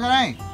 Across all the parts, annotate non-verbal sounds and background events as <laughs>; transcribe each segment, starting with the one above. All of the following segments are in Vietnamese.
caralho.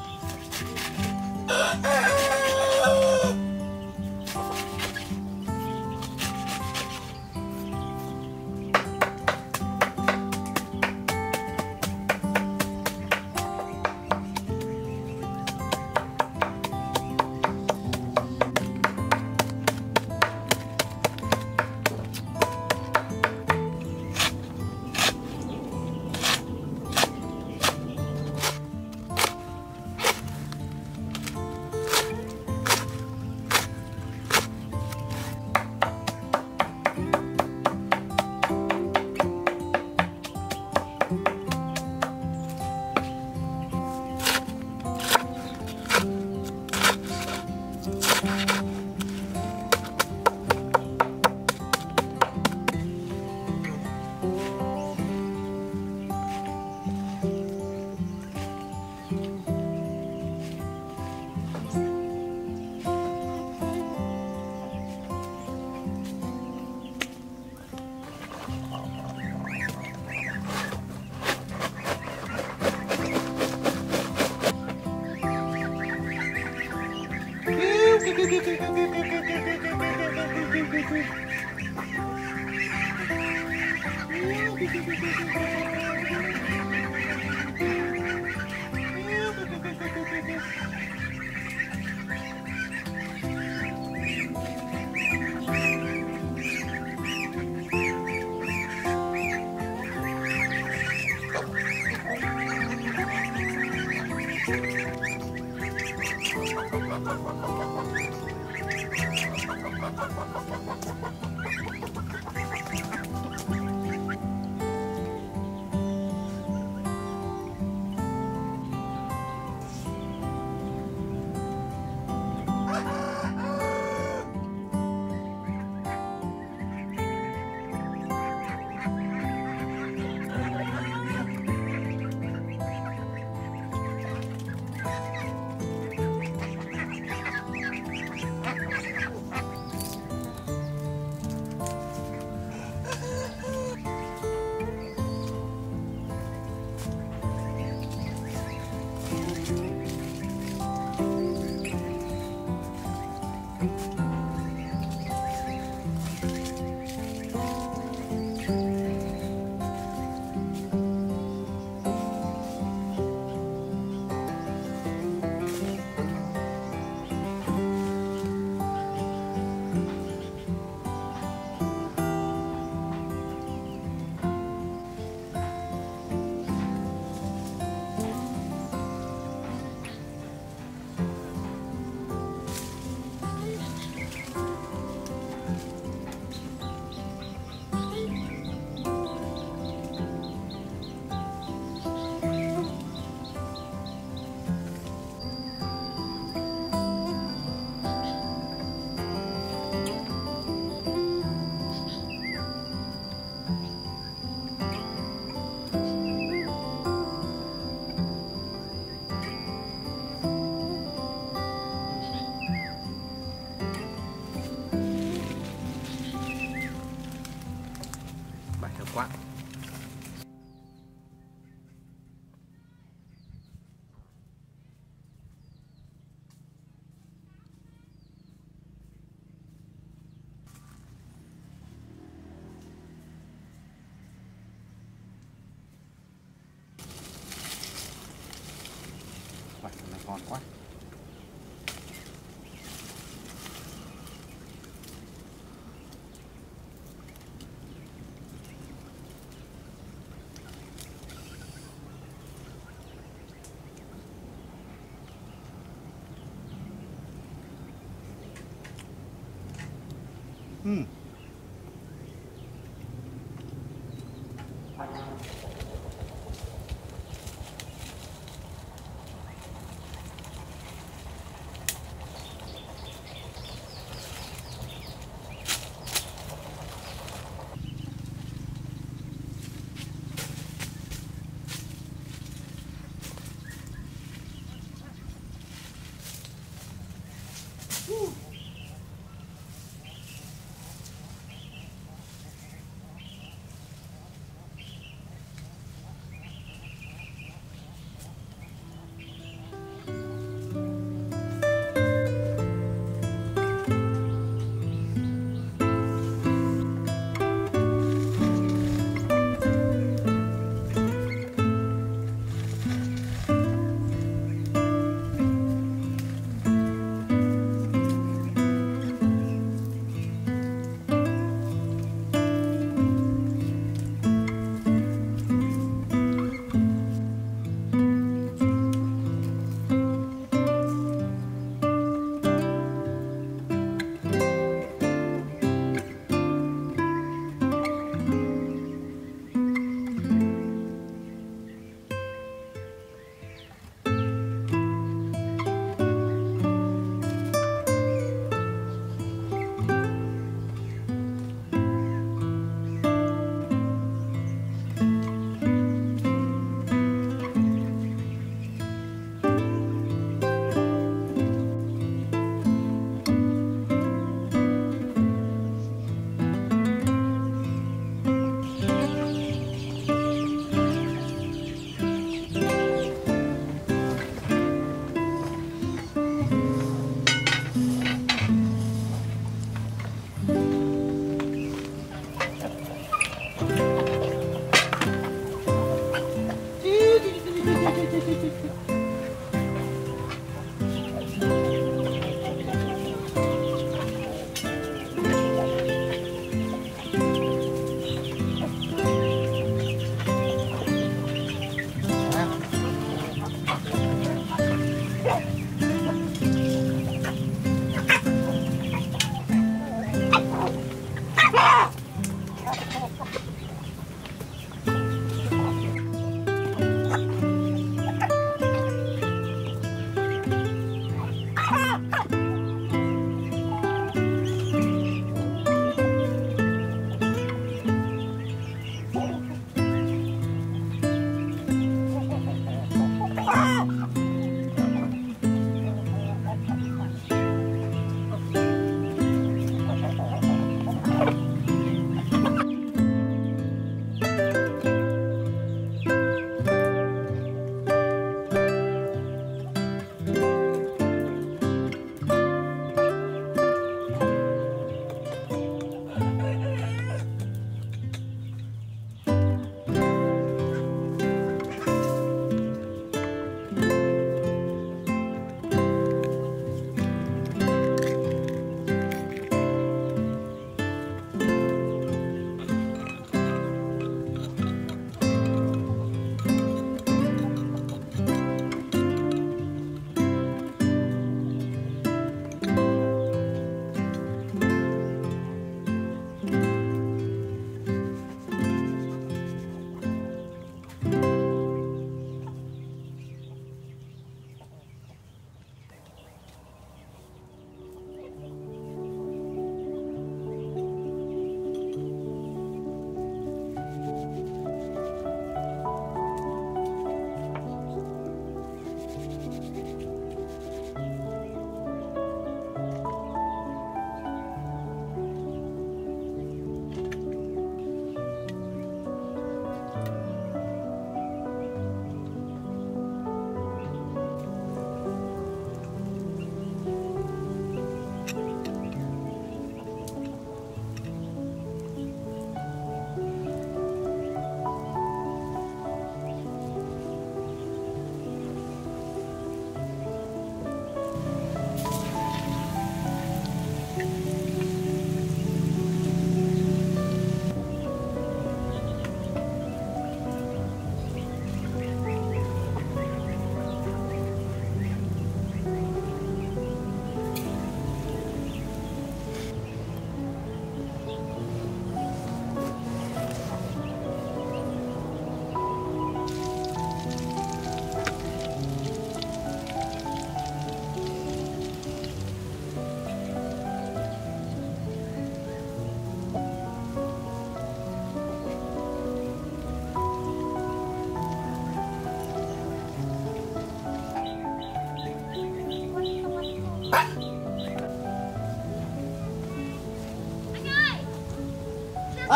フフフ。Quá. Bài này ngon quá. Ừ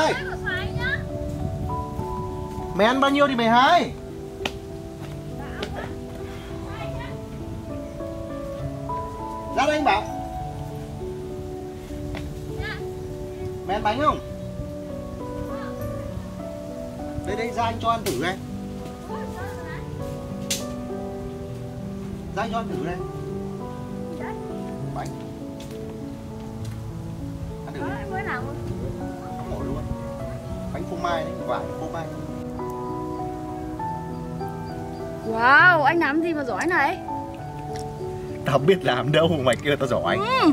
Ê! Mày ăn bao nhiêu thì mày hái Ra đây anh bảo Mày ăn bánh không? Đây đây ra anh cho ăn thử đây Ra anh cho ăn thử đây phô mai đấy, vải phô mai Wow, anh làm gì mà giỏi này? Tao biết làm đâu mày kêu tao giỏi Ừ.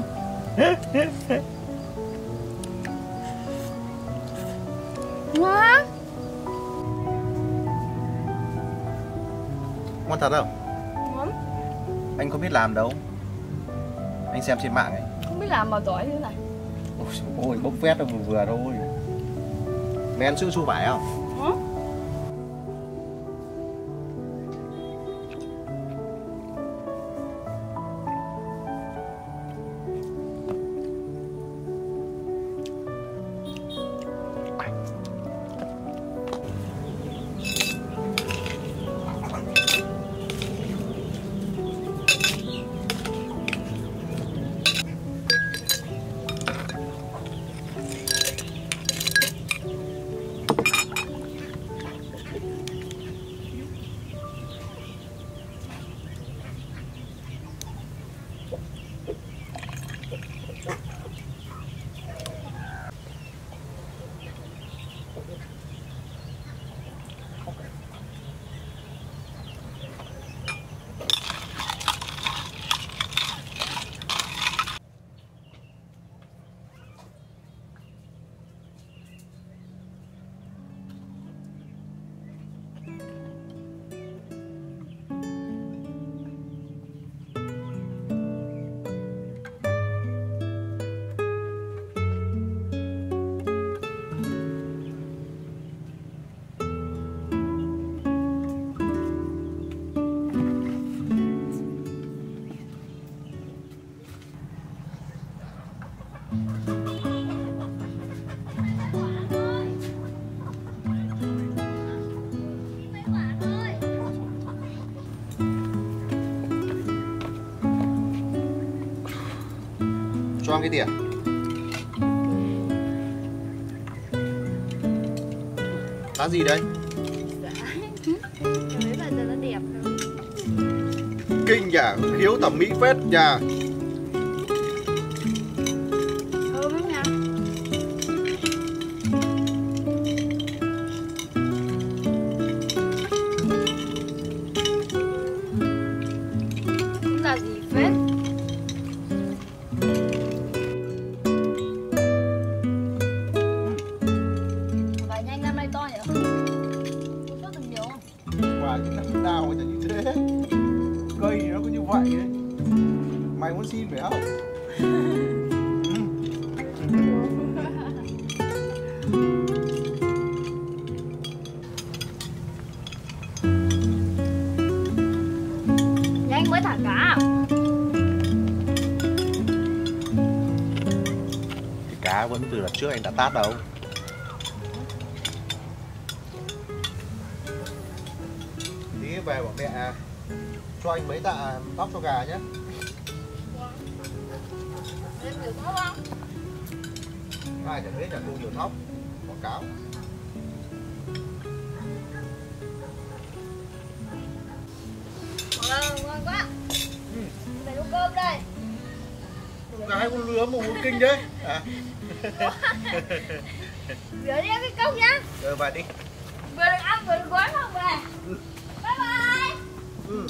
Ngon. Ngon thật không? Ngon. Anh không biết làm đâu Anh xem trên mạng ấy Không biết làm mà giỏi như thế này. Ôi ôi, bốc phét đâu vừa vừa thôi Mày anh sữa chua vải không? Ăn cái à? Lá gì đấy? Đấy là giờ nó đẹp rồi. Kinh nhỉ, khiếu thẩm mỹ phết nhỉ thả cá. Thì cá vẫn từ lần trước anh đã tát đâu Tí về bảo mẹ à, cho anh mấy tạ tóc cho gà nhé Em được không? Ai chẳng biết là cô nhiều tóc Quảng cáo Ngon, cơm đây. Con gái con lứa mà uống kinh đấy à, <laughs> Rửa đi cái cốc nhá. Rồi vào đi Vừa được ăn vừa được gói không về. Bye bye. ừ.